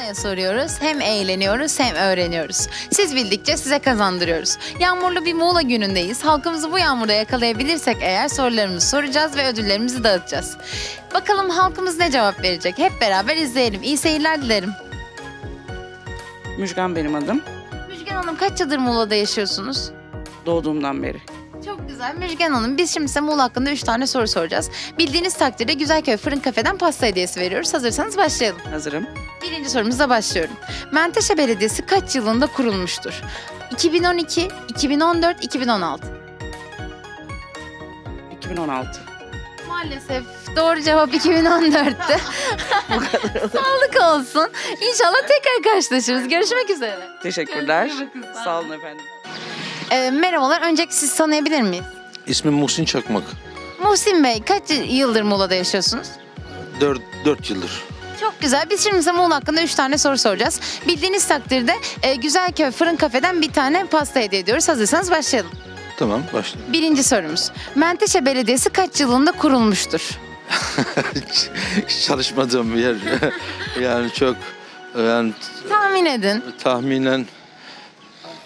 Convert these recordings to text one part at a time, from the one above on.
Muğla'ya soruyoruz. Hem eğleniyoruz hem öğreniyoruz. Siz bildikçe size kazandırıyoruz. Yağmurlu bir Muğla günündeyiz. Halkımızı bu yağmurda yakalayabilirsek eğer sorularımızı soracağız ve ödüllerimizi dağıtacağız. Bakalım halkımız ne cevap verecek? Hep beraber izleyelim. İyi seyirler dilerim. Müjgan benim adım. Müjgan Hanım kaç yıldır Muğla'da yaşıyorsunuz? Doğduğumdan beri. Güzel. Müjgan Hanım biz şimdi size Muğla hakkında 3 tane soru soracağız. Bildiğiniz takdirde Güzelköy Fırın Kafe'den pasta hediyesi veriyoruz. Hazırsanız başlayalım. Hazırım. Birinci sorumuzla başlıyorum. Menteşe Belediyesi kaç yılında kurulmuştur? 2012, 2014, 2016. 2016. Maalesef doğru cevap 2014'tü. Sağlık olsun. İnşallah tekrar karşılaşırız. Görüşmek üzere. Teşekkürler. Kendinize iyi bakın, sağ olun efendim. Ee, merhabalar. Öncelikle sizi tanıyabilir miyiz? İsmim Muhsin Çakmak. Muhsin Bey kaç yıldır Muğla'da yaşıyorsunuz? 4, 4 yıldır. Çok güzel. Biz şimdi size Muğla hakkında 3 tane soru soracağız. Bildiğiniz takdirde e, Güzelköy Fırın Kafe'den bir tane pasta hediye ediyoruz. Hazırsanız başlayalım. Tamam başla. Birinci sorumuz. Menteşe Belediyesi kaç yılında kurulmuştur? Hiç- hiç Çalışmadığım bir yer. yani çok yani Tahmin edin. tahminen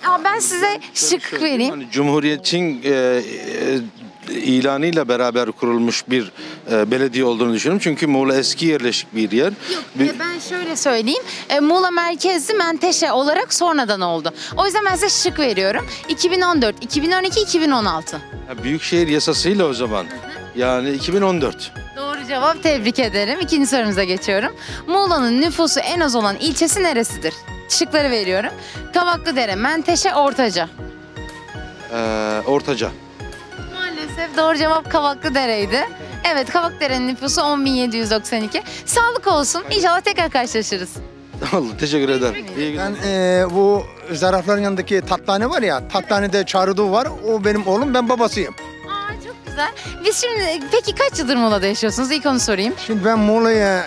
Aa, ben size şık vereyim. Hani Cumhuriyet'in e, e, ilanıyla beraber kurulmuş bir e, belediye olduğunu düşünüyorum. Çünkü Muğla eski yerleşik bir yer. Bir- E, ben şöyle söyleyeyim. E, Muğla merkezli Menteşe olarak sonradan oldu. O yüzden ben size şık veriyorum. 2014, 2012, 2016. Ha, Büyükşehir yasasıyla o zaman. Yani 2014. Doğru cevap tebrik ederim. İkinci sorumuza geçiyorum. Muğla'nın nüfusu en az olan ilçesi neresidir? Şıkları veriyorum. Kavaklıdere, Menteşe, Ortaca. E, ortaca. Maalesef doğru cevap Kavaklıdere'ydi. Evet Kavaklıdere'nin nüfusu 10.792. Sağlık olsun. İnşallah tekrar karşılaşırız. Oldu. Teşekkür ederim. İyi günler. Ben eee, bu zarafların yanındaki tatlane var ya, tatlanede Çağrıduğu var. O benim oğlum, ben babasıyım. Aa çok güzel. Biz şimdi peki kaç yıldır Muğla'da yaşıyorsunuz? İlk onu sorayım. Şimdi ben Muğla'yı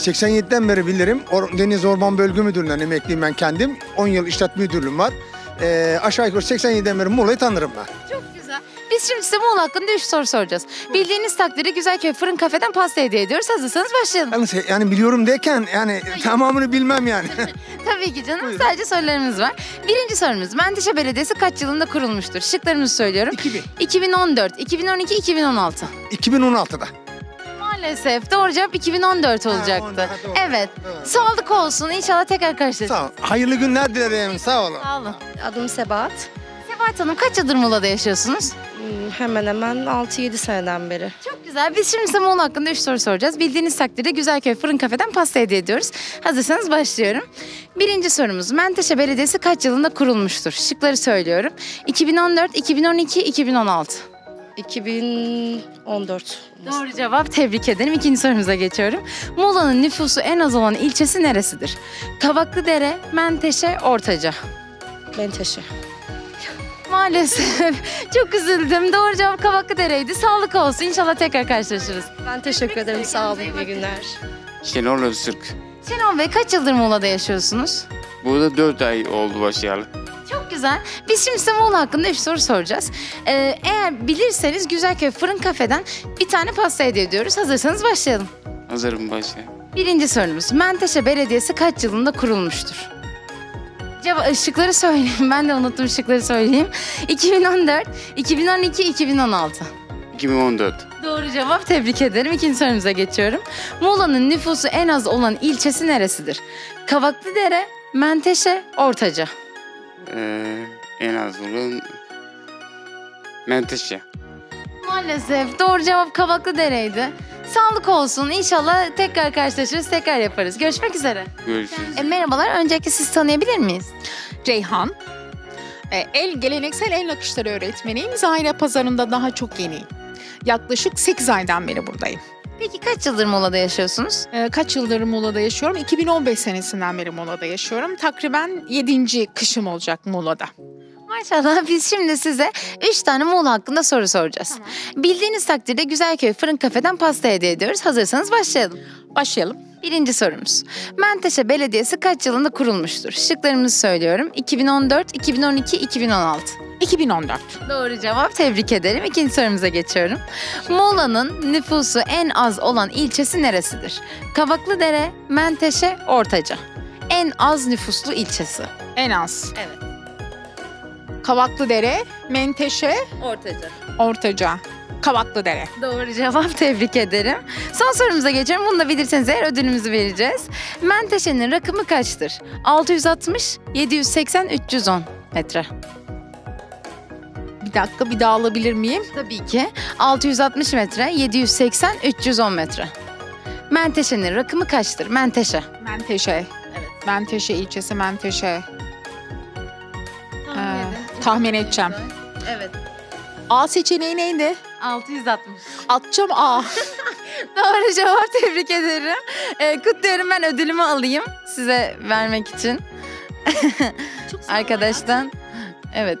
87'den beri bilirim. Or- Deniz Orman Bölge Müdürlüğü'nden emekliyim ben kendim. 10 yıl işletme müdürlüğüm var. Eee aşağı yukarı 87'den beri Muğla'yı tanırım ben. Çok güzel. Biz şimdi size Muğla hakkında 3 soru soracağız. Bildiğiniz takdirde Güzelköy Fırın Kafe'den pasta hediye ediyoruz. Hazırsanız başlayalım. Yalnız yani biliyorum derken yani tamamını bilmem yani. Tabii ki canım. Buyurun. Sadece sorularımız var. Birinci sorumuz. Menteşe Belediyesi kaç yılında kurulmuştur? Şıklarımızı söylüyorum. 2000. 2014, 2012, 2016. 2016'da. Maalesef doğru cevap 2014 olacaktı. onda, doğru. Evet. Evet. Sağlık olsun. İnşallah tekrar karşılaşırız. Sağ ol. Hayırlı günler dilerim. Sağ olun. Sağ olun. Adım Sebat. Sebahat Hanım kaç yıldır Muğla'da yaşıyorsunuz? Hmm, Hemen hemen 6-7 seneden beri. Çok güzel. Biz şimdi size Muğla hakkında 3 soru soracağız. Bildiğiniz takdirde Güzelköy Fırın Kafe'den pasta hediye ediyoruz. Hazırsanız başlıyorum. Birinci sorumuz. Menteşe Belediyesi kaç yılında kurulmuştur? Şıkları söylüyorum. 2014, 2012, 2016. 2014. Doğru cevap. Tebrik ederim. İkinci sorumuza geçiyorum. Muğla'nın nüfusu en az olan ilçesi neresidir? Kavaklıdere, Menteşe, Ortaca. Menteşe. Maalesef. Çok üzüldüm. Doğru cevap Kavaklıdere'ydi. Sağlık olsun. İnşallah tekrar karşılaşırız. Ben teşekkür ederim. Sağ olun. İyi günler. Şenol Öztürk. Şenol Bey kaç yıldır Muğla'da yaşıyorsunuz? Burada 4 ay oldu başlayalı. Çok güzel. Biz şimdi size Muğla hakkında 3 soru soracağız. Ee, eğer bilirseniz Güzelköy Fırın Kafe'den bir tane pasta hediye ediyoruz. Hazırsanız başlayalım. Hazırım başa. Birinci sorumuz. Menteşe Belediyesi kaç yılında kurulmuştur? Cevap, şıkları söyleyeyim. Ben de unuttum şıkları söyleyeyim. 2014, 2012, 2016. 2014. Doğru cevap. Tebrik ederim. İkinci sorumuza geçiyorum. Muğla'nın nüfusu en az olan ilçesi neresidir? Kavaklıdere, Menteşe, Ortaca. Ee, en az olan Menteşe. Maalesef doğru cevap Kavaklıdere'ydi. Sağlık olsun. İnşallah tekrar karşılaşırız, tekrar yaparız. Görüşmek üzere. Görüşürüz. E, merhabalar. Öncelikle sizi tanıyabilir miyiz? Ceyhan. E, El geleneksel el nakışları öğretmeniyim. Zahire pazarında daha çok yeniyim. Yaklaşık 8 aydan beri buradayım. Peki kaç yıldır Muğla'da yaşıyorsunuz? E, kaç yıldır Muğla'da yaşıyorum? 2015 senesinden beri Muğla'da yaşıyorum. Takriben 7. kışım olacak Muğla'da. Maşallah biz şimdi size 3 tane Muğla hakkında soru soracağız. Bildiğiniz takdirde Güzelköy Fırın Kafe'den pasta hediye ediyoruz. Hazırsanız başlayalım. Başlayalım. Birinci sorumuz. Menteşe Belediyesi kaç yılında kurulmuştur? Şıklarımızı söylüyorum. 2014, 2012, 2016. 2014. Doğru cevap. Tebrik ederim. İkinci sorumuza geçiyorum. Muğla'nın nüfusu en az olan ilçesi neresidir? Kavaklıdere, Menteşe, Ortaca. En az nüfuslu ilçesi. En az. Evet. Kavaklıdere, Menteşe, Ortaca. Ortaca. Kavaklıdere. Doğru cevap. Tebrik ederim. Son sorumuza geçiyorum. Bunu da bilirseniz eğer ödülümüzü vereceğiz. Menteşe'nin rakımı kaçtır? 660, 780, 310 metre. Bir dakika bir daha alabilir miyim? Tabii ki. 660 metre, 780, 310 metre. Menteşe'nin rakımı kaçtır? Menteşe. Menteşe. Evet. Menteşe ilçesi Menteşe. Tahmin edeceğim. Evet. A seçeneği neydi? 660. Atacağım A. Doğru cevap tebrik ederim. Ee, kutluyorum ben ödülümü alayım size vermek için. Arkadaştan. Evet.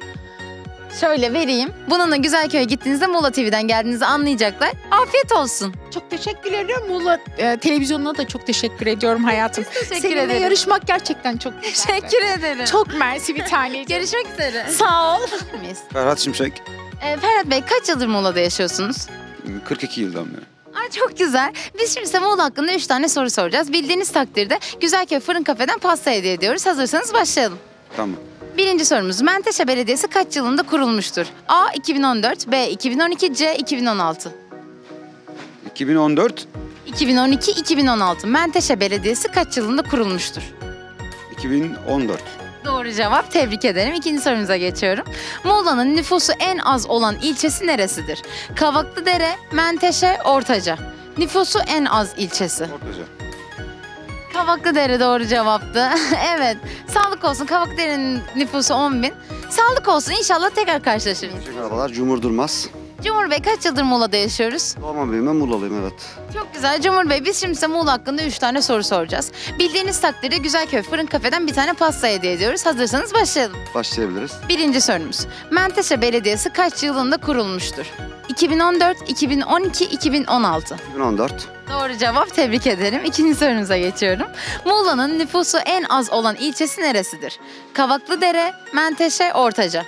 Şöyle vereyim. Bununla Güzelköy'e gittiğinizde Muğla TV'den geldiğinizi anlayacaklar. Afiyet olsun. Çok teşekkür ediyorum. Muğla e, televizyonuna da çok teşekkür ediyorum hayatım. Teşekkür Seninle ederim. yarışmak gerçekten çok güzeldi. Teşekkür ederim. Çok mersi bir tane. Görüşmek üzere. Sağ ol. Ferhat Şimşek, Ee, Ferhat Bey kaç yıldır Muğla'da yaşıyorsunuz? 42 yıldan beri. Aa, çok güzel. Biz şimdi size Muğla hakkında 3 tane soru soracağız. Bildiğiniz takdirde Güzelköy Fırın Kafe'den pasta hediye ediyoruz. Hazırsanız başlayalım. Tamam. Birinci sorumuz. Menteşe Belediyesi kaç yılında kurulmuştur? A. 2014 B. 2012 C. 2016 2014, 2012-2016 Menteşe Belediyesi kaç yılında kurulmuştur? 2014. Doğru cevap. Tebrik ederim. İkinci sorumuza geçiyorum. Muğla'nın nüfusu en az olan ilçesi neresidir? Kavaklıdere, Menteşe, Ortaca. Nüfusu en az ilçesi. Ortaca. Kavaklıdere doğru cevaptı. evet. Sağlık olsun. Kavaklıdere'nin nüfusu 10 bin. Sağlık olsun. İnşallah tekrar karşılaşırız. Merhabalar, Cumhur Durmaz. Cumhur Bey kaç yıldır Muğla'da yaşıyoruz? Doğma büyüme Muğla'lıyım evet. Çok güzel. Cumhur Bey biz şimdi size Muğla hakkında 3 tane soru soracağız. Bildiğiniz takdirde Güzelköy Fırın Kafe'den bir tane pasta hediye ediyoruz. Hazırsanız başlayalım. Başlayabiliriz. Birinci sorumuz. Menteşe Belediyesi kaç yılında kurulmuştur? 2014, 2012, 2016. 2014. Doğru cevap. Tebrik ederim. İkinci sorumuza geçiyorum. Muğla'nın nüfusu en az olan ilçesi neresidir? Kavaklıdere, Menteşe, Ortaca.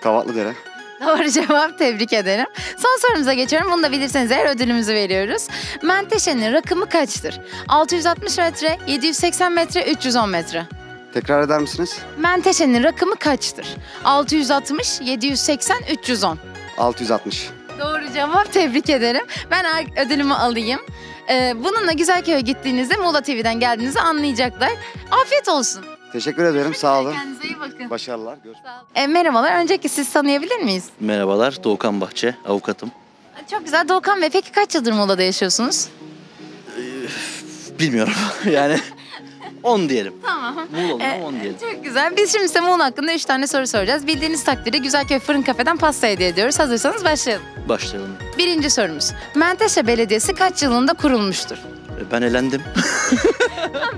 Kavaklıdere. Doğru cevap. Tebrik ederim. Son sorumuza geçiyorum. Bunu da bilirseniz eğer ödülümüzü veriyoruz. Menteşe'nin rakımı kaçtır? 660 metre, 780 metre, 310 metre. Tekrar eder misiniz? Menteşe'nin rakımı kaçtır? 660, 780, 310. 660. Doğru cevap. Tebrik ederim. Ben ödülümü alayım. Ee, bununla Güzelköy'e gittiğinizde Muğla TV'den geldiğinizi anlayacaklar. Afiyet olsun. Teşekkür ederim, sağ olun. Kendinize iyi bakın. Başarılar. Görüşmek E, merhabalar. Öncelikle sizi tanıyabilir miyiz? Merhabalar, Doğukan Bahçe, avukatım. Çok güzel. Doğukan Bey peki kaç yıldır Muğla'da yaşıyorsunuz? Bilmiyorum yani 10 diyelim. Tamam. Muğla'lı Ee, 10 diyelim. Çok güzel. Biz şimdi size Muğla hakkında 3 tane soru soracağız. Bildiğiniz takdirde Güzelköy Fırın Kafe'den pasta hediye ediyoruz. Hazırsanız başlayalım. Başlayalım. Birinci sorumuz. Menteşe Belediyesi kaç yılında kurulmuştur? Ben elendim.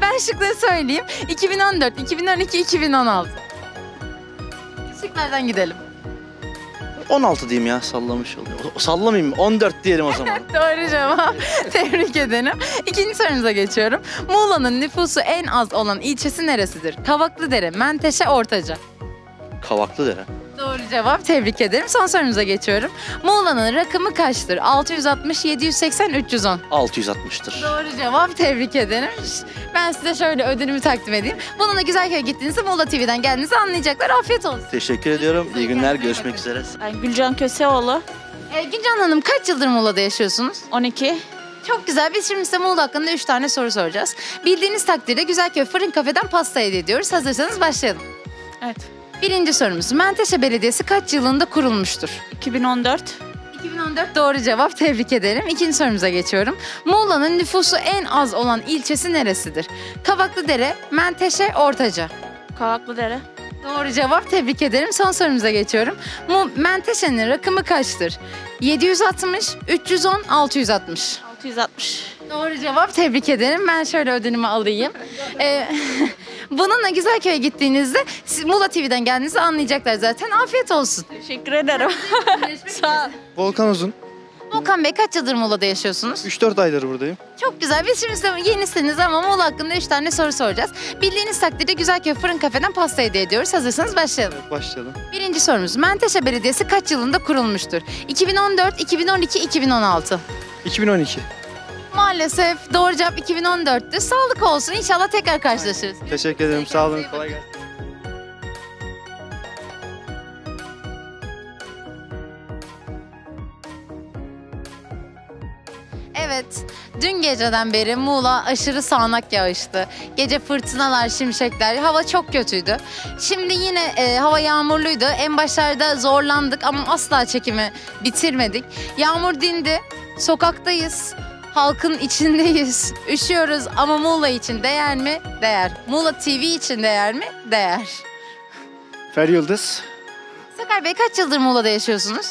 ben şıkları söyleyeyim. 2014, 2012, 2016. Şıklardan gidelim. 16 diyeyim ya sallamış oluyor. Sallamayayım 14 diyelim o zaman. Doğru cevap. Tebrik ederim. İkinci sorumuza geçiyorum. Muğla'nın nüfusu en az olan ilçesi neresidir? Kavaklıdere, Menteşe, Ortaca. Kavaklıdere. Doğru cevap. Tebrik ederim. Son sorumuza geçiyorum. Muğla'nın rakımı kaçtır? 660, 780, 310. 660'tır. Doğru cevap. Tebrik ederim. Ben size şöyle ödülümü takdim edeyim. Bununla Güzelköy'e gittiğinizde Muğla TV'den geldiğinizi anlayacaklar. Afiyet olsun. Teşekkür ediyorum. İyi günler. Görüşmek üzere. Ben Gülcan Köseoğlu, Ee, Gülcan Hanım kaç yıldır Muğla'da yaşıyorsunuz? 12. Çok güzel. Biz şimdi size Muğla hakkında 3 tane soru soracağız. Bildiğiniz takdirde Güzelköy Fırın Kafe'den pasta hediye ediyoruz. Hazırsanız başlayalım. Evet. Birinci sorumuz. Menteşe Belediyesi kaç yılında kurulmuştur? 2014. 2014 doğru cevap. Tebrik ederim. İkinci sorumuza geçiyorum. Muğla'nın nüfusu en az olan ilçesi neresidir? Kavaklıdere, Menteşe, Ortaca. Kavaklıdere. Doğru cevap. Tebrik ederim. Son sorumuza geçiyorum. Mu Menteşe'nin rakımı kaçtır? 760, 310, 660. 660. Doğru cevap. Tebrik ederim. Ben şöyle ödülümü alayım. Ee, Bununla Güzelköy'e gittiğinizde siz Muğla TV'den geldiğinizi anlayacaklar zaten. Afiyet olsun. Teşekkür ederim. Sağ ol. Volkan Uzun. Volkan Bey kaç yıldır Muğla'da yaşıyorsunuz? 3-4 aydır buradayım. Çok güzel. Biz şimdi size yenisiniz ama Muğla hakkında 3 tane soru soracağız. Bildiğiniz takdirde Güzelköy Fırın Kafe'den pasta hediye ediyoruz. Hazırsanız başlayalım. Başlayalım. Birinci sorumuz. Menteşe Belediyesi kaç yılında kurulmuştur? 2014, 2012, 2016. 2012. Maalesef doğru cevap 2014'tü. Sağlık olsun. İnşallah tekrar karşılaşırız. Teşekkür ederim. Sağ olun. Kolay gelsin. Evet, dün geceden beri Muğla aşırı sağanak yağıştı. Gece fırtınalar, şimşekler, hava çok kötüydü. Şimdi yine e, hava yağmurluydu. En başlarda zorlandık ama asla çekimi bitirmedik. Yağmur dindi, sokaktayız. Halkın içindeyiz. Üşüyoruz ama Muğla için değer mi? Değer. Muğla TV için değer mi? Değer. Fer Yıldız. Sakar Bey kaç yıldır Muğla'da yaşıyorsunuz?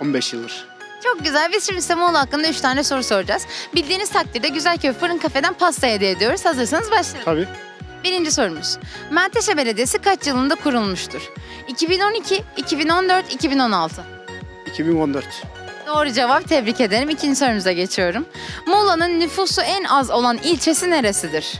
15 yıldır. Çok güzel. Biz şimdi size Muğla hakkında 3 tane soru soracağız. Bildiğiniz takdirde Güzelköy Fırın Kafe'den pasta hediye ediyoruz. Hazırsanız başlayalım. Tabii. Birinci sorumuz. Menteşe Belediyesi kaç yılında kurulmuştur? 2012, 2014, 2016. 2014. Doğru cevap. Tebrik ederim. İkinci sorumuza geçiyorum. Muğla'nın nüfusu en az olan ilçesi neresidir?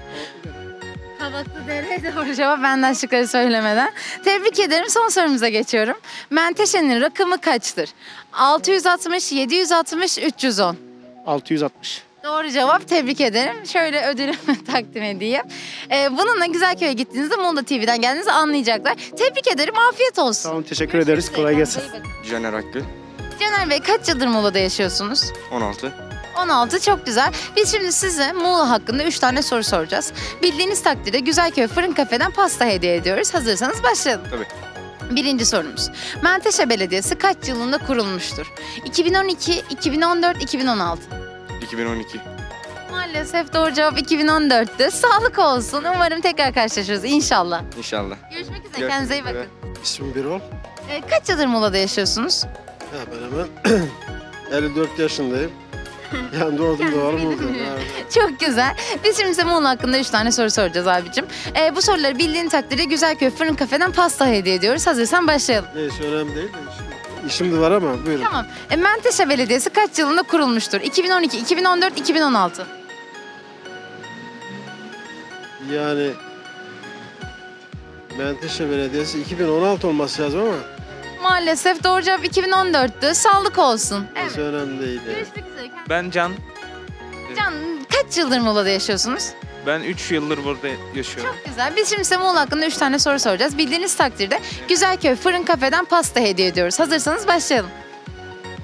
Kavaklıdere doğru cevap benden şıkları söylemeden. Tebrik ederim. Son sorumuza geçiyorum. Menteşe'nin rakımı kaçtır? 660, 760, 310. 660. Doğru cevap. Tebrik ederim. Şöyle ödülümü takdim edeyim. Ee, bununla Güzelköy'e gittiğinizde Muğla TV'den geldiğinizi anlayacaklar. Tebrik ederim. Afiyet olsun. Tamam teşekkür ederiz. Kolay gelsin. Caner Akgül. Caner Bey kaç yıldır Muğla'da yaşıyorsunuz? 16. 16 çok güzel. Biz şimdi size Muğla hakkında 3 tane soru soracağız. Bildiğiniz takdirde Güzelköy Fırın Kafe'den pasta hediye ediyoruz. Hazırsanız başlayalım. Tabii. Birinci sorumuz. Menteşe Belediyesi kaç yılında kurulmuştur? 2012, 2014, 2016. 2012. Maalesef doğru cevap 2014'tü. Sağlık olsun. Umarım tekrar karşılaşırız inşallah. İnşallah. Görüşmek üzere. Görüşmek Kendinize iyi bakın. İsmim Birol. Ee, kaç yıldır Muğla'da yaşıyorsunuz? Ben hemen 54 yaşındayım. Yani doğdum doğru buldum. Çok güzel. Biz şimdi size Muğla hakkında 3 tane soru soracağız abicim. Ee, bu soruları bildiğin takdirde Güzelköy Fırın Kafe'den pasta hediye ediyoruz. Hazırsan başlayalım. Neyse önemli değil de işim, işim de var ama buyurun. Tamam. E, Menteşe Belediyesi kaç yılında kurulmuştur? 2012, 2014, 2016. Yani Menteşe Belediyesi 2016 olması lazım ama Maalesef doğru cevap 2014'tü. Sağlık olsun. neyse önemli değil. yani. Görüşmek üzere. Ben Can. Can kaç yıldır Muğla'da yaşıyorsunuz? Ben 3 yıldır burada yaşıyorum. Çok güzel. Biz şimdi size Muğla hakkında 3 tane soru soracağız. Bildiğiniz takdirde Güzelköy Fırın Kafe'den pasta hediye ediyoruz. Hazırsanız başlayalım.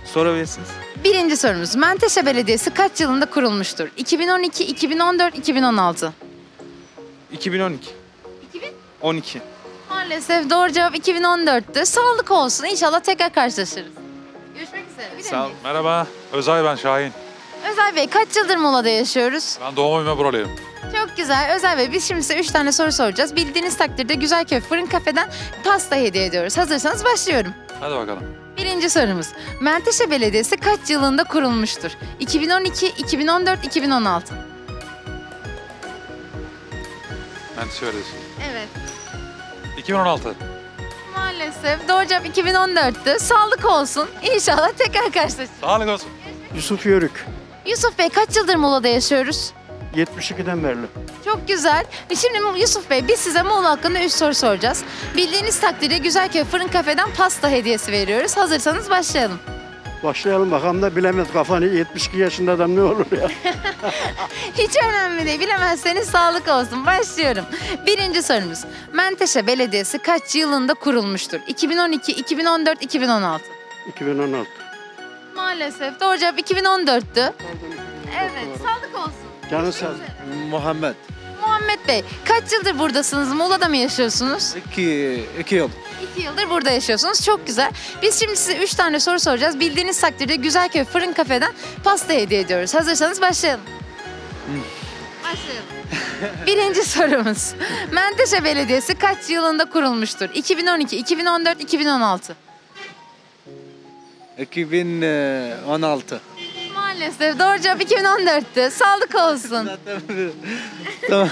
Sorabilirsiniz. Birinci sorumuz. Menteşe Belediyesi kaç yılında kurulmuştur? 2012, 2014, 2016. 2012. 12. Maalesef doğru cevap 2014'tü. Sağlık olsun. İnşallah tekrar karşılaşırız. Görüşmek üzere. Bir Sağ ol. deneyin. Merhaba. Özay ben Şahin. Özel Bey kaç yıldır Muğla'da yaşıyoruz? Ben doğma büyüme buralıyım. Çok güzel. Özel Bey biz şimdi size 3 tane soru soracağız. Bildiğiniz takdirde Güzelköy Fırın Kafe'den pasta hediye ediyoruz. Hazırsanız başlıyorum. Hadi bakalım. Birinci sorumuz. Menteşe Belediyesi kaç yılında kurulmuştur? 2012, 2014, 2016. Ben söyleyeyim. Evet. 2016. Maalesef doğru cevap 2014'tü. Sağlık olsun. İnşallah tekrar karşılaşırız. Sağlık olsun. Yusuf Yörük. Yusuf Bey kaç yıldır Muğla'da yaşıyoruz? 72'den beri. Çok güzel. Şimdi Yusuf Bey biz size Muğla hakkında 3 soru soracağız. Bildiğiniz takdirde Güzelköy Fırın Kafe'den pasta hediyesi veriyoruz. Hazırsanız başlayalım. Başlayalım bakalım da bilemez kafanı 72 yaşında adam ne olur ya. Hiç önemli değil. Bilemezseniz sağlık olsun. Başlıyorum. Birinci sorumuz. Menteşe Belediyesi kaç yılında kurulmuştur? 2012, 2014, 2016. 2016. Maalesef. Doğru cevap 2014'tü. Evet. Sağlık olsun. Canı sağ Muhammed. Muhammed Bey kaç yıldır buradasınız? Muğla'da mı yaşıyorsunuz? 2 2 yıl. İki yıldır burada yaşıyorsunuz. Çok güzel. Biz şimdi size üç tane soru soracağız. Bildiğiniz takdirde Güzelköy Fırın Kafe'den pasta hediye ediyoruz. Hazırsanız başlayalım. Başlayalım. Birinci sorumuz. Menteşe Belediyesi kaç yılında kurulmuştur? 2012, 2014, 2016. 2016. Maalesef doğru cevap 2014'tü. Sağlık olsun. tamam.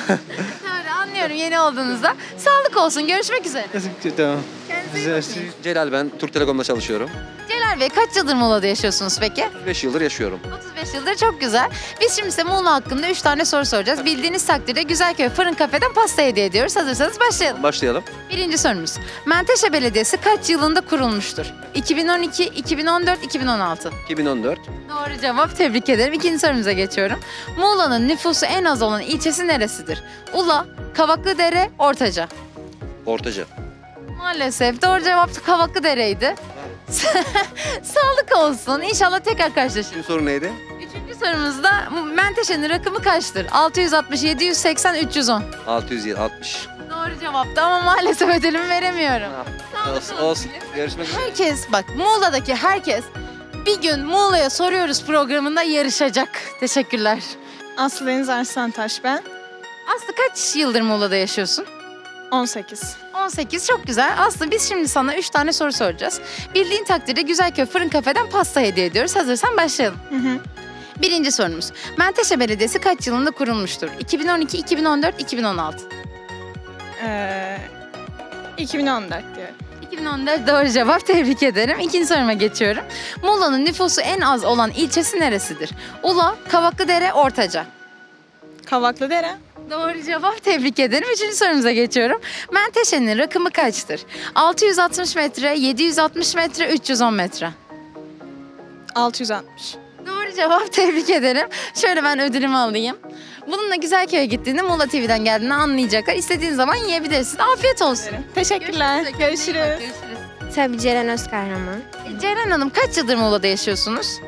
Doğru anlıyorum. yeni olduğunuzda. Sağlık olsun. Görüşmek üzere. Tamam. Kendinize iyi bakın. Celal ben Türk Telekom'da çalışıyorum. Celal Bey kaç yıldır Muğla'da yaşıyorsunuz peki? 35 yıldır yaşıyorum. 35 yıldır çok güzel. Biz şimdi size Muğla hakkında 3 tane soru soracağız. Bildiğiniz takdirde Güzelköy Fırın Kafe'den pasta hediye ediyoruz. Hazırsanız başlayalım. Başlayalım. Birinci sorumuz. Menteşe Belediyesi kaç yılında kurulmuştur? 2012, 2014, 2016. 2014. Doğru cevap. Tebrik ederim. İkinci sorumuza geçiyorum. Muğla'nın nüfusu en az olan ilçesi neresidir? Ula, Kavaklıdere, Ortaca. Ortaca. Maalesef doğru cevap Kavaklıdere'ydi. Sağlık olsun. İnşallah tekrar karşılaşırız. Üçüncü soru neydi? Üçüncü sorumuzda Menteşe'nin rakamı kaçtır? 660, 780, 310. 660. Doğru cevaptı ama maalesef ödülümü veremiyorum. Olsun. olsun. Görüşmek üzere. Herkes bak Muğla'daki herkes bir gün Muğla'ya soruyoruz programında yarışacak. Teşekkürler. Aslı Deniz Arslantaş ben. Aslı kaç yıldır Muğla'da yaşıyorsun? 18. 18 çok güzel. Aslı biz şimdi sana 3 tane soru soracağız. Bildiğin takdirde Güzelköy Fırın Kafe'den pasta hediye ediyoruz. Hazırsan başlayalım. Hı hı. Birinci sorumuz. Menteşe Belediyesi kaç yılında kurulmuştur? 2012, 2014, 2016. Ee, 2014 diyor. 2014 doğru cevap. Tebrik ederim. İkinci soruma geçiyorum. Muğla'nın nüfusu en az olan ilçesi neresidir? Ula, Kavaklıdere, Ortaca. Kavaklıdere. Doğru cevap. Tebrik ederim. Üçüncü sorumuza geçiyorum. Menteşe'nin rakımı kaçtır? 660 metre, 760 metre, 310 metre. 660. Doğru cevap. Tebrik ederim. Şöyle ben ödülümü alayım. Bununla Güzelköy'e gittiğinde Muğla TV'den geldiğini anlayacaklar. İstediğin zaman yiyebilirsin. Afiyet olsun. Teşekkürler. Görüşürüz. Tabii Ceren Özkahraman. Ceren Hanım kaç yıldır Muğla'da yaşıyorsunuz?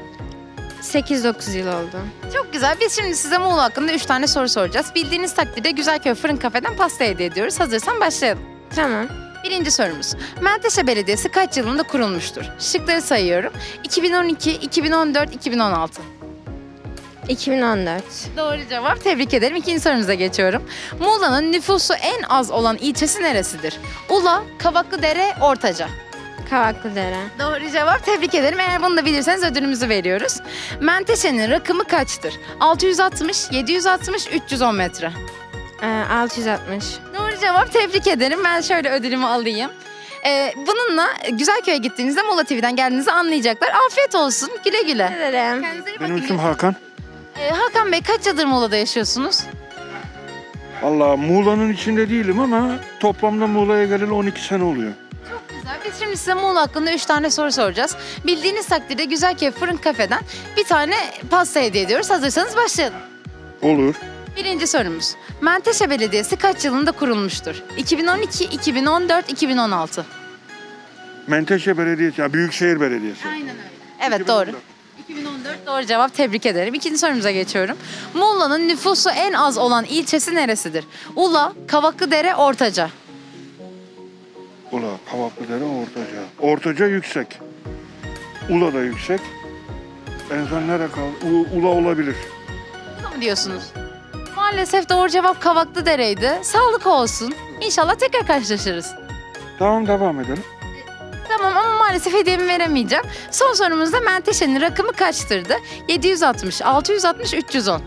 8-9 yıl oldu. Çok güzel. Biz şimdi size Muğla hakkında 3 tane soru soracağız. Bildiğiniz takdirde Güzelköy Fırın Kafe'den pasta hediye ediyoruz. Hazırsan başlayalım. Tamam. Birinci sorumuz. Menteşe Belediyesi kaç yılında kurulmuştur? Şıkları sayıyorum. 2012, 2014, 2016. 2014. Doğru cevap. Tebrik ederim. İkinci sorumuza geçiyorum. Muğla'nın nüfusu en az olan ilçesi neresidir? Ula, Kavaklıdere, Ortaca. Kavaklıdere. Doğru cevap. Tebrik ederim. Eğer bunu da bilirseniz ödülümüzü veriyoruz. Menteşe'nin rakımı kaçtır? 660, 760, 310 metre. Ee, 660. Doğru cevap. Tebrik ederim. Ben şöyle ödülümü alayım. Ee, bununla Güzelköy'e gittiğinizde Muğla TV'den geldiğinizi anlayacaklar. Afiyet olsun. Güle güle. Ederim. Kendinize iyi Benim bakın. ismim Hakan. Ee, Hakan Bey kaç yıldır Muğla'da yaşıyorsunuz? Allah Muğla'nın içinde değilim ama toplamda Muğla'ya geleli 12 sene oluyor. Güzel. Biz şimdi size Muğla hakkında 3 tane soru soracağız. Bildiğiniz takdirde Güzelköy Fırın Kafe'den bir tane pasta hediye ediyoruz. Hazırsanız başlayalım. Olur. Birinci sorumuz. Menteşe Belediyesi kaç yılında kurulmuştur? 2012, 2014, 2016. Menteşe Belediyesi, yani Büyükşehir Belediyesi. Aynen öyle. Evet doğru. 2014 doğru cevap. Tebrik ederim. İkinci sorumuza geçiyorum. Muğla'nın nüfusu en az olan ilçesi neresidir? Ula, Kavaklıdere, Ortaca. Kavaklıdere, Ortaca. Ortaca yüksek. Ula da yüksek. En son nere kaldı? U- Ula olabilir. Ula mı diyorsunuz? Maalesef doğru cevap Kavaklıdere'ydi. Sağlık olsun. İnşallah tekrar karşılaşırız. Tamam devam edelim. Tamam ama maalesef hediyemi veremeyeceğim. Son sorumuzda Menteşe'nin rakamı kaçtırdı? 760, 660, 310.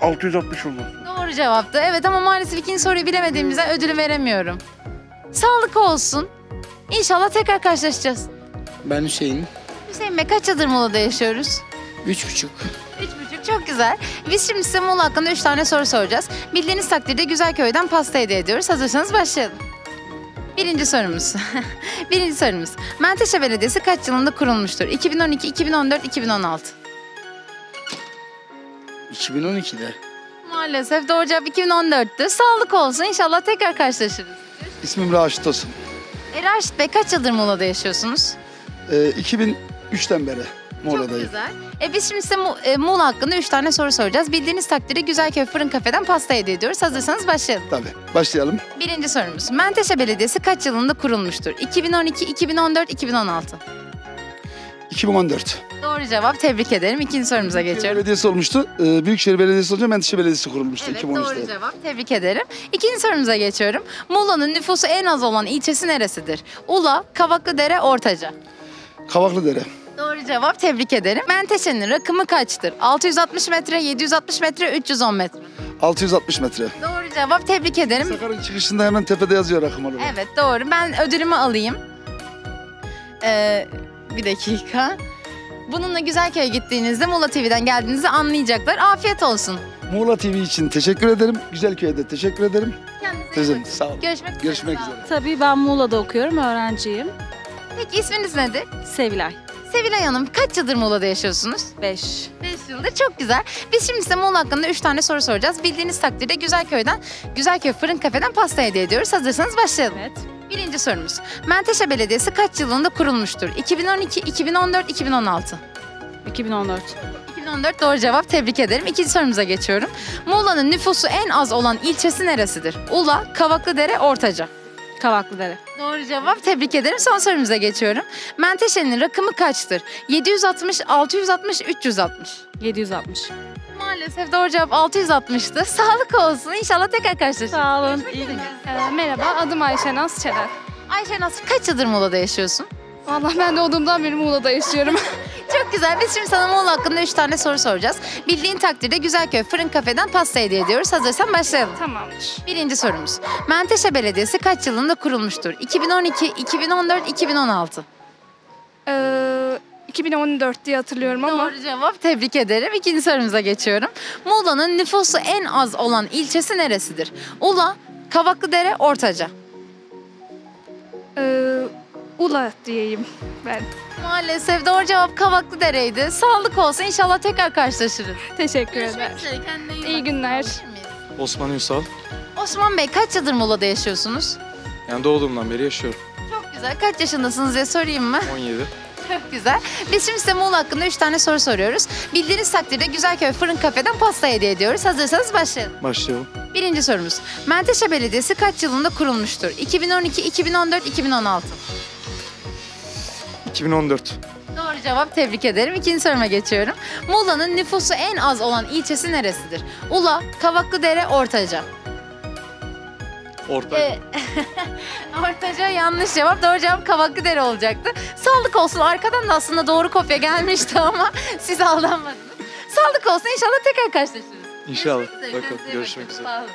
660 oldu. Doğru cevaptı. Evet ama maalesef ikinci soruyu bilemediğimizden ödülü veremiyorum. Sağlık olsun. İnşallah tekrar karşılaşacağız. Ben Hüseyin. Hüseyin Bey kaç yıldır Muğla'da yaşıyoruz? Üç buçuk. Üç buçuk çok güzel. Biz şimdi size Muğla hakkında üç tane soru soracağız. Bildiğiniz takdirde Güzelköy'den pasta hediye ediyoruz. Hazırsanız başlayalım. Birinci sorumuz. Birinci sorumuz. Menteşe Belediyesi kaç yılında kurulmuştur? 2012, 2014, 2016. 2012'de. Maalesef doğru cevap 2014'tü. Sağlık olsun. İnşallah tekrar karşılaşırız. İsmim Raşit Tosun. E, Raşit Bey kaç yıldır Muğla'da yaşıyorsunuz? Ee, 2003'ten beri Muğla'dayım. Güzel. E, biz şimdi size Mu- e, Muğla hakkında 3 tane soru soracağız. Bildiğiniz takdirde Güzelköy Fırın Kafe'den pasta hediye ediyoruz. Hazırsanız başlayalım. Tabii. Başlayalım. Birinci sorumuz. Menteşe Belediyesi kaç yılında kurulmuştur? 2012, 2014, 2016. 2014. Doğru cevap. Tebrik ederim. İkinci sorumuza geçiyorum. Belediyesi olmuştu. Ee, Büyükşehir Belediyesi olunca Menteşe Belediyesi kurulmuştu Evet 2013'te. doğru cevap. Tebrik ederim. İkinci sorumuza geçiyorum. Muğla'nın nüfusu en az olan ilçesi neresidir? Ula, Kavaklıdere, Ortaca. Kavaklıdere. Doğru cevap. Tebrik ederim. Menteşe'nin rakımı kaçtır? 660 metre, 760 metre, 310 metre. 660 metre. Doğru cevap. Tebrik ederim. Sakarya çıkışında hemen tepede yazıyor rakım olarak. Evet doğru. Ben ödülümü alayım. Ee, bir dakika. Bununla Güzelköy'e gittiğinizde Muğla TV'den geldiğinizi anlayacaklar. Afiyet olsun. Muğla TV için teşekkür ederim. Güzelköy'e de teşekkür ederim. Teşekkür Sağ olun. Görüşmek üzere. Görüşmek üzere. Tabii ben Muğla'da okuyorum, öğrenciyim. Peki isminiz nedir? Sevilay. Sevilay Hanım kaç yıldır Muğla'da yaşıyorsunuz? 5. 5 yıldır çok güzel. Biz şimdi size Muğla hakkında 3 tane soru soracağız. Bildiğiniz takdirde Güzelköy'den, Güzelköy Fırın Kafe'den pasta hediye ediyoruz. Hazırsanız başlayalım. Evet. Birinci sorumuz. Menteşe Belediyesi kaç yılında kurulmuştur? 2012, 2014, 2016. 2014. 2014 doğru cevap. Tebrik ederim. İkinci sorumuza geçiyorum. Muğla'nın nüfusu en az olan ilçesi neresidir? Ula, Kavaklıdere, Ortaca. Kavaklıdere. Doğru cevap. Tebrik ederim. Son sorumuza geçiyorum. Menteşe'nin rakımı kaçtır? 760, 660, 360. 760. Maalesef doğru cevap 660'tı. Sağlık olsun. İnşallah tekrar karşılaşırız. Sağ olun. Görüşmek üzere. Ee, merhaba, adım Ayşe Naz Çeler. Ayşe Naz kaç yıldır Muğla'da yaşıyorsun? Vallahi ben doğduğumdan beri Muğla'da yaşıyorum. Çok güzel. Biz şimdi sana Muğla hakkında 3 tane soru soracağız. Bildiğin takdirde Güzelköy Fırın Kafe'den pasta hediye ediyoruz. Hazırsan başlayalım. Tamamdır. Birinci sorumuz. Menteşe Belediyesi kaç yılında kurulmuştur? 2012, 2014, 2016. Ee, 2014 diye hatırlıyorum ama Doğru cevap. Tebrik ederim. İkinci sorumuza geçiyorum. Muğla'nın nüfusu en az olan ilçesi neresidir? Ula, Kavaklıdere, Ortaca. ee, Ula diyeyim ben. Maalesef doğru cevap Kavaklıdere'ydi. Sağlık olsun. İnşallah tekrar karşılaşırız. Teşekkür ederim. Kendine iyi, günler. Osman Ünsal. Osman Bey kaç yıldır Muğla'da yaşıyorsunuz? Yani doğduğumdan beri yaşıyorum. Çok güzel. Kaç yaşındasınız diye sorayım mı? 17. Çok güzel. Biz şimdi size Muğla hakkında 3 tane soru soruyoruz. Bildiğiniz takdirde Güzelköy Fırın Kafe'den pasta hediye ediyoruz. Hazırsanız başlayalım. Başlayalım. Birinci sorumuz. Menteşe Belediyesi kaç yılında kurulmuştur? 2012, 2014, 2016. 2014. Doğru cevap. Tebrik ederim. İkinci soruma geçiyorum. Muğla'nın nüfusu en az olan ilçesi neresidir? Ula, Kavaklıdere, Ortaca. Orta. Ee, Ortaca yanlış cevap. Doğru cevap Kavaklıdere olacaktı. Sağlık olsun. Arkadan da aslında doğru kopya gelmişti ama siz aldanmadınız. Sağlık olsun. İnşallah tekrar karşılaşırız. İnşallah. Bakalım. Görüşmek üzere. Sağ olun.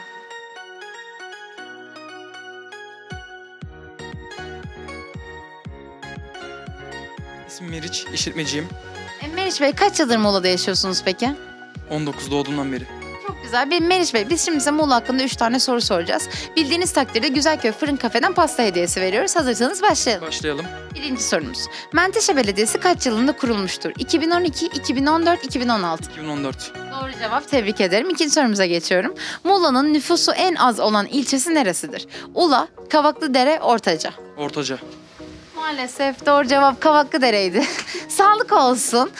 İsmim Meriç, işletmeciyim. E, Meriç Bey kaç yıldır Muğla'da yaşıyorsunuz peki? 19 doğduğumdan beri. Çok güzel. Bir Meriç Bey biz şimdi size Muğla hakkında 3 tane soru soracağız. Bildiğiniz takdirde Güzelköy Fırın Kafe'den pasta hediyesi veriyoruz. Hazırsanız başlayalım. Başlayalım. Birinci sorumuz. Menteşe Belediyesi kaç yılında kurulmuştur? 2012, 2014, 2016. 2014. Doğru cevap. Tebrik ederim. İkinci sorumuza geçiyorum. Muğla'nın nüfusu en az olan ilçesi neresidir? Ula, Kavaklıdere, Ortaca. Ortaca. Maalesef doğru cevap Kavaklıdere'ydi. Sağlık olsun.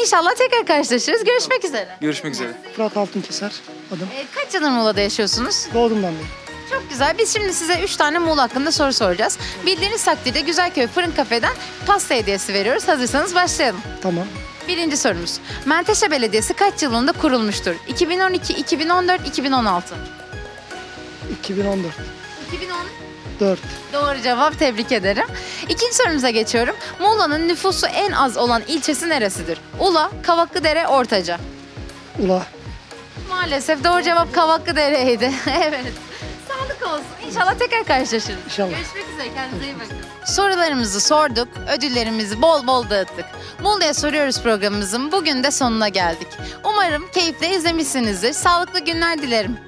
İnşallah tekrar karşılaşırız. Görüşmek üzere. Görüşmek üzere. Fırat Altınkeser adım. E, kaç yıldır Muğla'da yaşıyorsunuz? Doğduğumdan beri. Çok güzel. Biz şimdi size 3 tane Muğla hakkında soru soracağız. Bildiğiniz takdirde Güzelköy Fırın Kafe'den pasta hediyesi veriyoruz. Hazırsanız başlayalım. Tamam. Birinci sorumuz. Menteşe Belediyesi kaç yılında kurulmuştur? 2012, 2014, 2016. 2014. 2010. 4. Doğru cevap. Tebrik ederim. İkinci sorumuza geçiyorum. Muğla'nın nüfusu en az olan ilçesi neresidir? Ula, Kavaklıdere, Ortaca. Ula. Maalesef doğru cevap Kavaklıdere'ydi. evet. Sağlık olsun. İnşallah tekrar karşılaşırız. İnşallah. Görüşmek üzere. Kendinize iyi bakın. Sorularımızı sorduk, ödüllerimizi bol bol dağıttık. Muğla'ya soruyoruz programımızın bugün de sonuna geldik. Umarım keyifle izlemişsinizdir. Sağlıklı günler dilerim.